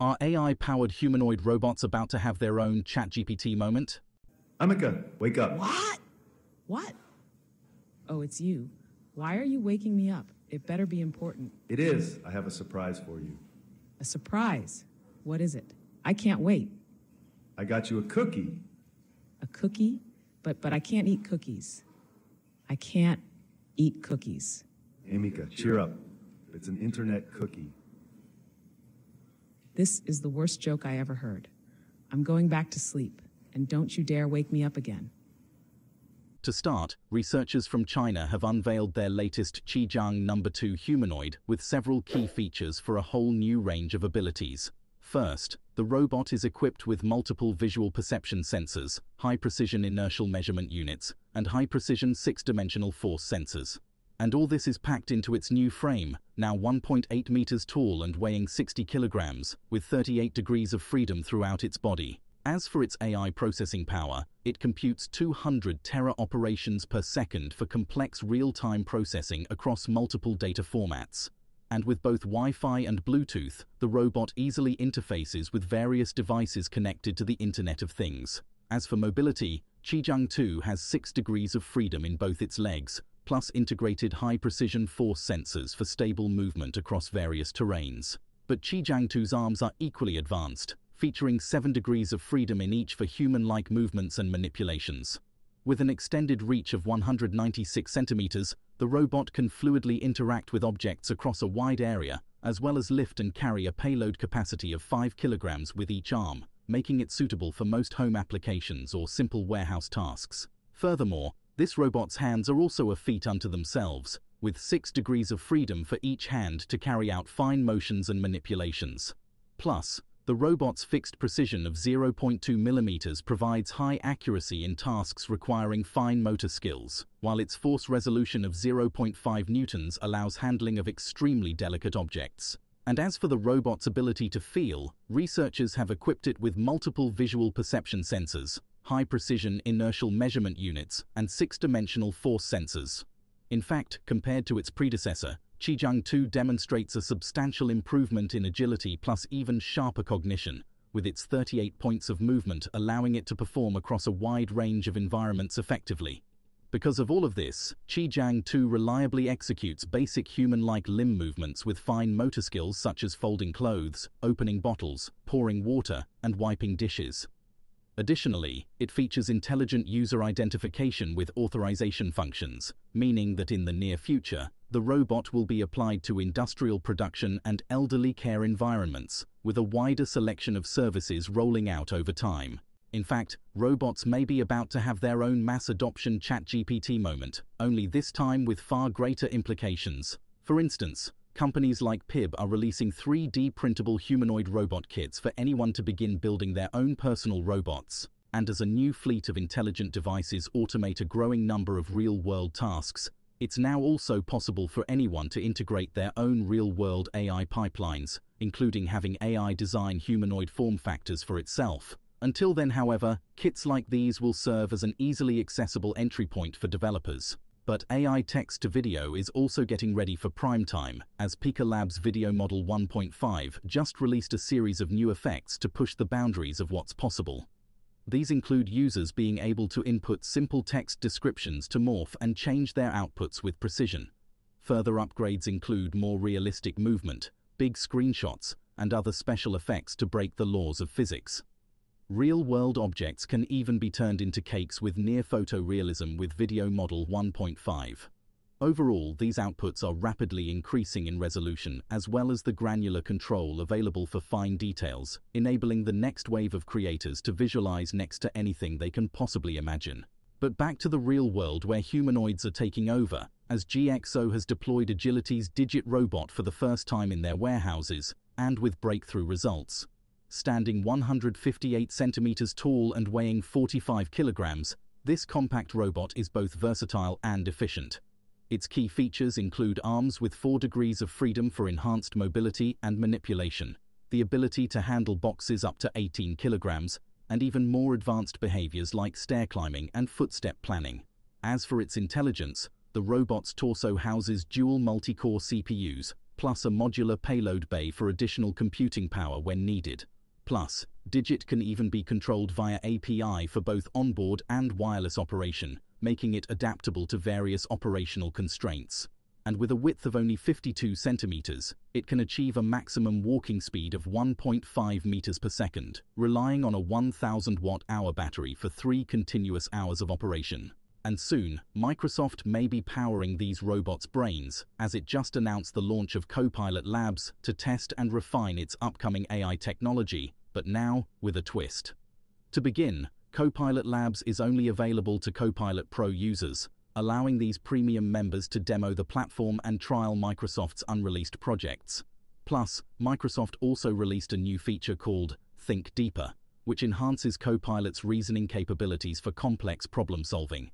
Are AI-powered humanoid robots about to have their own ChatGPT moment? Ameca, wake up. What? What? Oh, it's you. Why are you waking me up? It better be important. It is. I have a surprise for you. A surprise. What is it? I can't wait. I got you a cookie. A cookie? But but I can't eat cookies. I can't eat cookies. Ameca, cheer up. It's an internet cookie. This is the worst joke I ever heard. I'm going back to sleep, and don't you dare wake me up again. To start, researchers from China have unveiled their latest Qijiang No. 2 humanoid with several key features for a whole new range of abilities. First, the robot is equipped with multiple visual perception sensors, high-precision inertial measurement units, and high-precision six-dimensional force sensors. And all this is packed into its new frame, now 1.8 meters tall and weighing 60 kilograms, with 38 degrees of freedom throughout its body. As for its AI processing power, it computes 200 tera operations per second for complex real-time processing across multiple data formats. And with both Wi-Fi and Bluetooth, the robot easily interfaces with various devices connected to the Internet of Things. As for mobility, Qijiang 2 has 6 degrees of freedom in both its legs, plus integrated high-precision force sensors for stable movement across various terrains. But Qijiang 2's arms are equally advanced, featuring 7 degrees of freedom in each for human-like movements and manipulations. With an extended reach of 196 centimeters, the robot can fluidly interact with objects across a wide area, as well as lift and carry a payload capacity of 5 kilograms with each arm, making it suitable for most home applications or simple warehouse tasks. Furthermore, this robot's hands are also a feat unto themselves, with 6 degrees of freedom for each hand to carry out fine motions and manipulations. Plus, the robot's fixed precision of 0.2 millimeters provides high accuracy in tasks requiring fine motor skills, while its force resolution of 0.5 newtons allows handling of extremely delicate objects. And as for the robot's ability to feel, researchers have equipped it with multiple visual perception sensors, high-precision inertial measurement units, and six-dimensional force sensors. In fact, compared to its predecessor, Qijiang 2 demonstrates a substantial improvement in agility plus even sharper cognition, with its 38 points of movement allowing it to perform across a wide range of environments effectively. Because of all of this, Qijiang 2 reliably executes basic human-like limb movements with fine motor skills such as folding clothes, opening bottles, pouring water, and wiping dishes. Additionally, it features intelligent user identification with authorization functions, meaning that in the near future, the robot will be applied to industrial production and elderly care environments, with a wider selection of services rolling out over time. In fact, robots may be about to have their own mass adoption ChatGPT moment, only this time with far greater implications. For instance, companies like PIB are releasing 3D printable humanoid robot kits for anyone to begin building their own personal robots. And as a new fleet of intelligent devices automate a growing number of real-world tasks, it's now also possible for anyone to integrate their own real-world AI pipelines, including having AI design humanoid form factors for itself. Until then, however, kits like these will serve as an easily accessible entry point for developers. But AI text-to-video is also getting ready for prime time, as Pika Labs Video Model 1.5 just released a series of new effects to push the boundaries of what's possible. These include users being able to input simple text descriptions to morph and change their outputs with precision. Further upgrades include more realistic movement, big screenshots, and other special effects to break the laws of physics. Real-world objects can even be turned into cakes with near photorealism with Video Model 1.5. Overall, these outputs are rapidly increasing in resolution as well as the granular control available for fine details, enabling the next wave of creators to visualize next to anything they can possibly imagine. But back to the real world where humanoids are taking over, as GXO has deployed Agility's Digit robot for the first time in their warehouses, and with breakthrough results. Standing 158 centimeters tall and weighing 45 kilograms, this compact robot is both versatile and efficient. Its key features include arms with 4 degrees of freedom for enhanced mobility and manipulation, the ability to handle boxes up to 18 kilograms, and even more advanced behaviors like stair climbing and footstep planning. As for its intelligence, the robot's torso houses dual multi-core CPUs, plus a modular payload bay for additional computing power when needed. Plus, Digit can even be controlled via API for both onboard and wireless operation, making it adaptable to various operational constraints. And with a width of only 52 centimeters, it can achieve a maximum walking speed of 1.5 meters per second, relying on a 1000 watt hour battery for three continuous hours of operation. And soon, Microsoft may be powering these robots' brains, as it just announced the launch of Copilot Labs to test and refine its upcoming AI technology, but now with a twist. To begin, Copilot Labs is only available to Copilot Pro users, allowing these premium members to demo the platform and trial Microsoft's unreleased projects. Plus, Microsoft also released a new feature called Think Deeper, which enhances Copilot's reasoning capabilities for complex problem solving.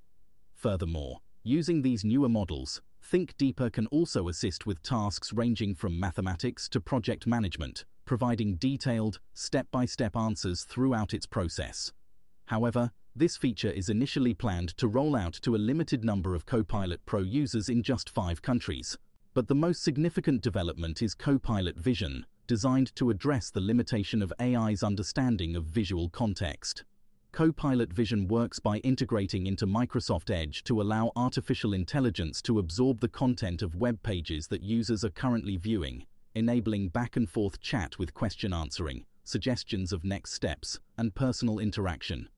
Furthermore, using these newer models, Think Deeper can also assist with tasks ranging from mathematics to project management, providing detailed, step-by-step answers throughout its process. However, this feature is initially planned to roll out to a limited number of Copilot Pro users in just five countries. But the most significant development is Copilot Vision, designed to address the limitation of AI's understanding of visual context. Copilot Vision works by integrating into Microsoft Edge to allow artificial intelligence to absorb the content of web pages that users are currently viewing, enabling back and forth chat with question answering, suggestions of next steps, and personal interaction.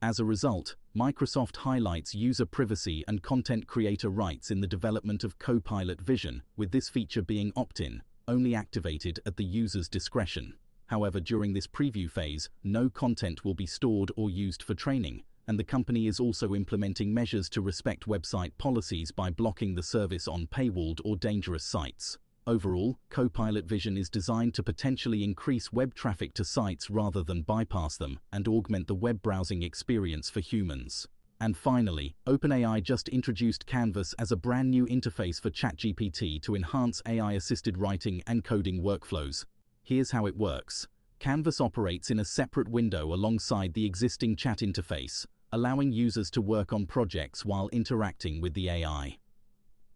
As a result, Microsoft highlights user privacy and content creator rights in the development of Copilot Vision, with this feature being opt-in, only activated at the user's discretion. However, during this preview phase, no content will be stored or used for training, and the company is also implementing measures to respect website policies by blocking the service on paywalled or dangerous sites. Overall, Copilot Vision is designed to potentially increase web traffic to sites rather than bypass them and augment the web browsing experience for humans. And finally, OpenAI just introduced Canvas as a brand new interface for ChatGPT to enhance AI-assisted writing and coding workflows, Here's how it works. Canvas operates in a separate window alongside the existing chat interface, allowing users to work on projects while interacting with the AI.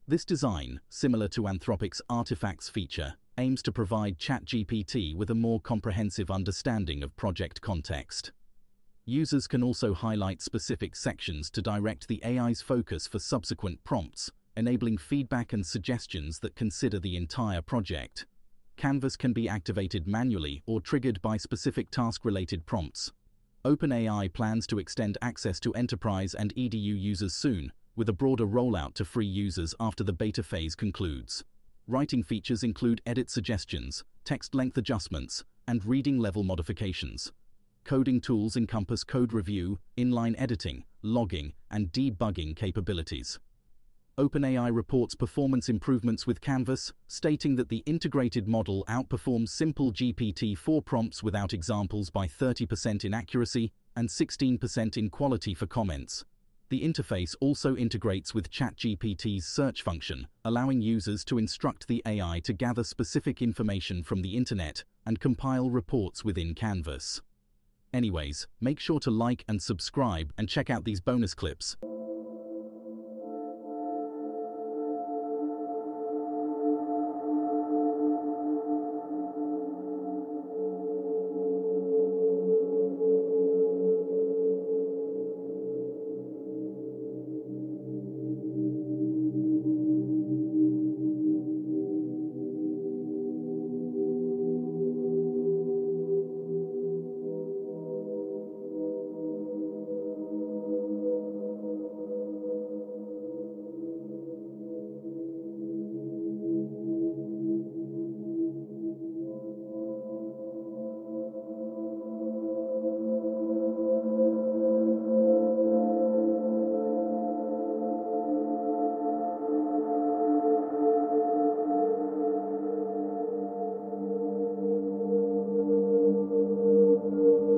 This design, similar to Anthropic's Artifacts feature, aims to provide ChatGPT with a more comprehensive understanding of project context. Users can also highlight specific sections to direct the AI's focus for subsequent prompts, enabling feedback and suggestions that consider the entire project. Canvas can be activated manually or triggered by specific task-related prompts. OpenAI plans to extend access to enterprise and EDU users soon, with a broader rollout to free users after the beta phase concludes. Writing features include edit suggestions, text length adjustments, and reading level modifications. Coding tools encompass code review, inline editing, logging, and debugging capabilities. OpenAI reports performance improvements with Canvas, stating that the integrated model outperforms simple GPT-4 prompts without examples by 30% in accuracy and 16% in quality for comments. The interface also integrates with ChatGPT's search function, allowing users to instruct the AI to gather specific information from the internet and compile reports within Canvas. Anyways, make sure to like and subscribe and check out these bonus clips.